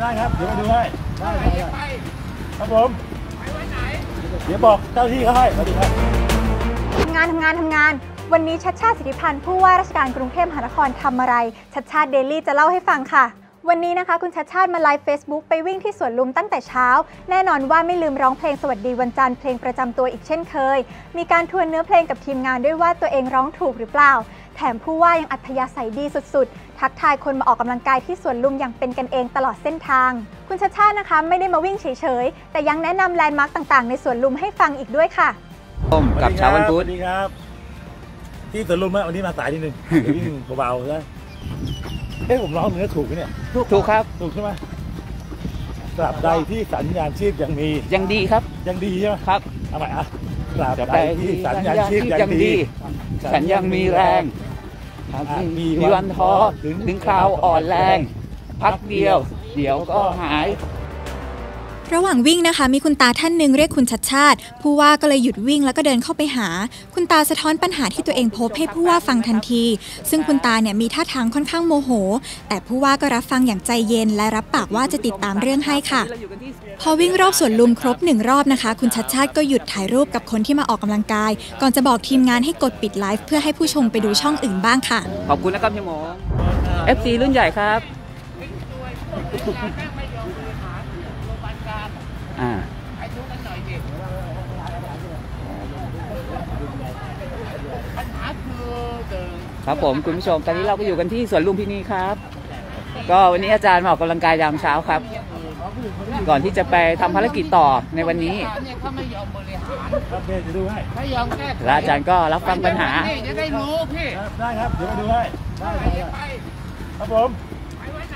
ได้ครับ เดี๋ยวมาดูให้ได้ได้ได้ครับผมเดี๋ยวบอกเจ้าที่เขาให้สวัสดีครับทำงานทำงานทำงาน วันนี้ชัดชาติสิทธิพันธ์ผู้ว่าราชการกรุงเทพมหานครทำอะไร ชัดชาติเดลี่จะเล่าให้ฟังค่ะ วันนี้นะคะ คุณชัดชาติมาไลฟ์ Facebook ไปวิ่งที่สวนลุมตั้งแต่เช้า แน่นอนว่าไม่ลืมร้องเพลงสวัสดีวันจันทร์เพลงประจำตัวอีกเช่นเคย มีการทวนเนื้อเพลงกับทีมงานด้วยว่าตัวเองร้องถูกหรือเปล่า แถมผู้ว่ายังอัธยาศัยดีสุดๆ ทักทายคนมาออกกำลังกายที่สวนลุมอย่างเป็นกันเองตลอดเส้นทาง คุณชัดชาตินะคะ ไม่ได้มาวิ่งเฉยๆ แต่ยังแนะนำแลนด์มาร์กต่างๆ ในสวนลุมให้ฟังอีกด้วยค่ะต้มกับเช้าวันพุธสวัสดีครับ ที่สวนลุมนะวันนี้มาสายนิดนึงเดี๋ยววิ่งเบาๆนะเอ๊ะผมร้องเนื้อถูกไหมเนี่ยถูกครับถูกใช่ไหมตราบใดที่สัญญาณชีพยังมียังดีครับ ยังดีใช่ไหมครับเอาใหม่อะตราบจะใดไปที่ที่สัสัญญญาณญาณชีชีพพยัยังงดีดี ฉันยังมีแรง หากมีมีมีวันท้อถึงถึงคราวอ่อนแรง พักเดียว เดี๋ยวก็หาย ระหว่างวิ่งนะคะ มีคุณตาท่านหนึ่งเรียกคุณชัดชาติ ผู้ว่าก็เลยหยุดวิ่งแล้วก็เดินเข้าไปหา คุณตาสะท้อนปัญหาที่ตัวเองพบให้ผู้ว่าฟังทันที ซึ่งคุณตาเนี่ยมีท่าทางค่อนข้างโมโห แต่ผู้ว่าก็รับฟังอย่างใจเย็น และรับปากว่าจะติดตามเรื่องให้ค่ะ พอวิ่งรอบสวนลุมครบหนึ่งรอบนะคะ คุณชัดชาติก็หยุดถ่ายรูปกับคนที่มาออกกำลังกาย ก่อนจะบอกทีมงานให้กดปิดไลฟ์เพื่อให้ผู้ชมไปดูช่องอื่นบ้างค่ะขอบคุณนะครับพี่หมอ FC รุ่นใหญ่ครับ อ่าครับผมคุณผู้ชมตอนนี้เราก็อยู่กันที่สวนลุมพินีครับ ก็วันนี้อาจารย์มาออกกำลังกายยามเช้าครับ ก่อนที่จะไปทำภารกิจต่อในวันนี้เนี่ยเขาไม่ยอมบริหารครับเดี๋ยวจะดูให้ไม่ยอมแก้ไขและอาจารย์ก็รับฟังปัญหา นี่จะได้รู้พี่ครับได้ครับ เดี๋ยวมาดูให้ได้ได้ได้ครับผมไปไว้ไหน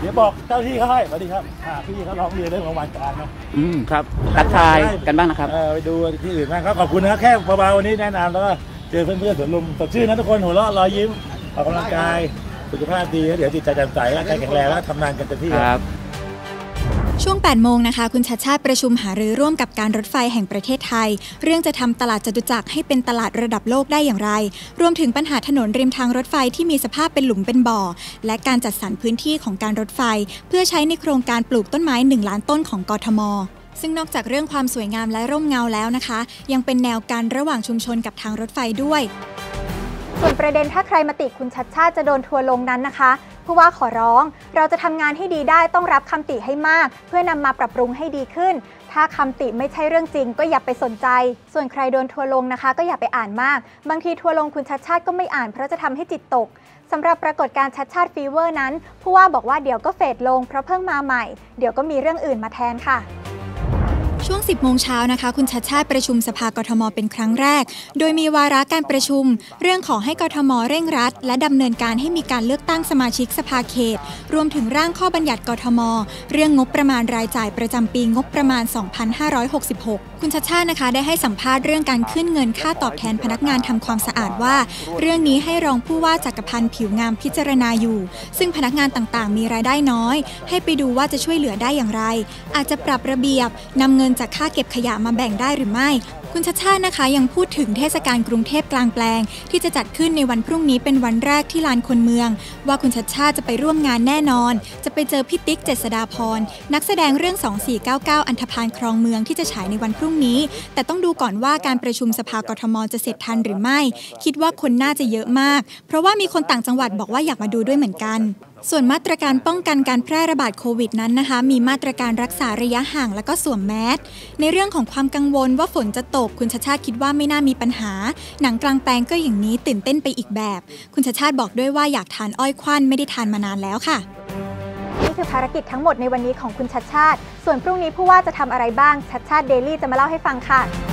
เดี๋ยวบอกเจ้าที่เขาให้สวัสดีครับอ่าพี่เขาร้องเรียนเรื่องของวันการเนาะอืมครับทักทายกันบ้างนะครับ เออไปดูที่อื่นบ้างครับขอบคุณนะครับแค่เบาๆวันนี้แนะนำแล้วก็เจอเพื่อนๆสวนลุมสดชื่นนะทุกคนหัวเราะรอยยิ้มออกกำลังกายสุขภาพดีแล้วเดี๋ยวจิตใจแจ่มใสร่างกายแข็งแรงแล้วทำงานกันเต็มที่ครับ ช่วง 8 โมงนะคะ คุณชัดชาติประชุมหารือร่วมกับการรถไฟแห่งประเทศไทย เรื่องจะทำตลาดจตุจักรให้เป็นตลาดระดับโลกได้อย่างไร รวมถึงปัญหาถนนริมทางรถไฟที่มีสภาพเป็นหลุมเป็นบ่อ และการจัดสรรพื้นที่ของการรถไฟ เพื่อใช้ในโครงการปลูกต้นไม้ 1 ล้านต้นของกทมซึ่งนอกจากเรื่องความสวยงามและร่มเงาแล้วนะคะ ยังเป็นแนวกันระหว่างชุมชนกับทางรถไฟด้วย ส่วนประเด็นถ้าใครมาติคุณชัดชาติจะโดนทัวร์ลงนั้นนะคะผู้ว่าขอร้อง เราจะทำงานให้ดีได้ต้องรับคำติให้มาก เพื่อนำมาปรับปรุงให้ดีขึ้น ถ้าคำติไม่ใช่เรื่องจริง ก็อย่าไปสนใจ ส่วนใครโดนทัวร์ลงนะคะ ก็อย่าไปอ่านมาก บางทีทัวร์ลงคุณชัชชาติก็ไม่อ่านเพราะจะทำให้จิตตกสำหรับปรากฏการณ์ชัชชาติฟีเวอร์นั้นผู้ว่าบอกว่าเดี๋ยวก็ fade ลงเพราะเพิ่งมาใหม่ เดี๋ยวก็มีเรื่องอื่นมาแทนค่ะ ช่วง 10 โมงเช้านะคะ คุณชัชชาติประชุมสภากทมเป็นครั้งแรก โดยมีวาระการประชุม เรื่องขอให้กทมเร่งรัด และดำเนินการให้มีการเลือกตั้งสมาชิกสภาเขต รวมถึงร่างข้อบัญญัติกทม เรื่องงบประมาณรายจ่ายประจำปีงบประมาณ 2566 คุณชัดชาตินะคะ ได้ให้สัมภาษณ์เรื่องการขึ้นเงินค่าตอบแทนพนักงานทำความสะอาดว่า เรื่องนี้ให้รองผู้ว่าจักรพันธ์ผิวงามพิจารณาอยู่ ซึ่งพนักงานต่างๆ มีรายได้น้อย ให้ไปดูว่าจะช่วยเหลือได้อย่างไร อาจจะปรับระเบียบนำเงินจากค่าเก็บขยะมาแบ่งได้หรือไม่ คุณชัดชาตินะคะ ยังพูดถึงเทศกาลกรุงเทพกลางแปลง ที่จะจัดขึ้นในวันพรุ่งนี้เป็นวันแรกที่ลานคนเมือง ว่าคุณชัดชาติจะไปร่วมงานแน่นอน จะไปเจอพี่ติ๊กเจษดาพรนักแสดงเรื่อง 2499 อันธพาลครองเมืองที่จะฉายในวันพรุ่งนี้ แต่ต้องดูก่อนว่าการประชุมสภากทมจะเสร็จทันหรือไม่ คิดว่าคนน่าจะเยอะมาก เพราะว่ามีคนต่างจังหวัดบอกว่าอยากมาดูด้วยเหมือนกัน ส่วนมาตรการป้องกันการแพร่ระบาดโควิดนั้นนะคะ มีมาตรการรักษาระยะห่างแล้วก็สวมแมสในเรื่องของความกังวลว่าฝนจะตก คุณชาชาติคิดว่าไม่น่ามีปัญหา หนังกลางแปลงก็อย่างนี้ตื่นเต้นไปอีกแบบ คุณชาชาติบอกด้วยว่าอยากทานอ้อยควันไม่ได้ทานมานานแล้วค่ะนี่คือภารกิจทั้งหมดในวันนี้ของคุณชัดชาติ ส่วนพรุ่งนี้ผู้ว่าจะทำอะไรบ้างชัดชาติเดลี่จะมาเล่าให้ฟังค่ะ